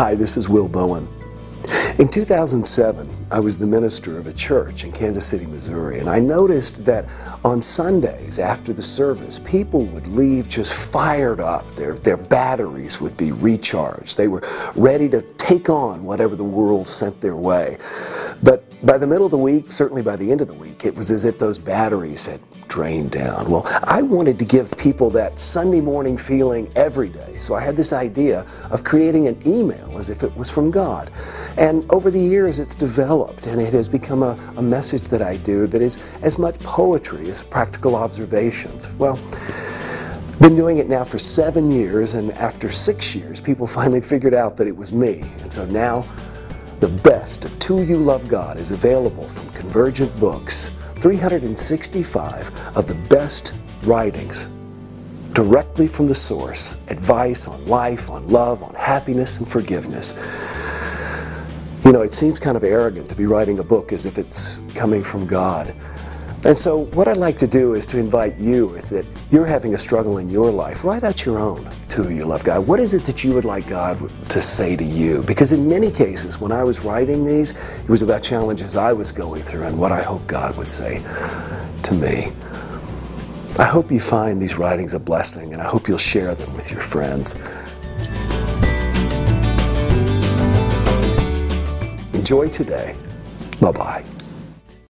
Hi, this is Will Bowen. In 2007, I was the minister of a church in Kansas City, Missouri, and I noticed that on Sundays after the service, people would leave just fired up. Their, their batteries would be recharged. They were ready to take on whatever the world sent their way. But by the middle of the week, certainly by the end of the week, it was as if those batteries had drained down. Well, I wanted to give people that Sunday morning feeling every day. So I had this idea of creating an email as if it was from God. And over the years, it's developed and it has become a, a message that I do that is as much poetry as practical observations. Well, been doing it now for seven years, and after six years, people finally figured out that it was me. And so now, the best of To You Love God is available from Convergent Books. 365 of the best writings directly from the source advice on life, on love, on happiness, and forgiveness. You know, it seems kind of arrogant to be writing a book as if it's coming from God. And so, what I'd like to do is to invite you, if that you're having a struggle in your life, write out your own to you love God. What is it that you would like God to say to you? Because in many cases, when I was writing these, it was about challenges I was going through and what I hope God would say to me. I hope you find these writings a blessing, and I hope you'll share them with your friends. Enjoy today. Bye bye.